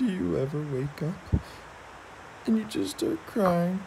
Do you ever wake up and you just start crying?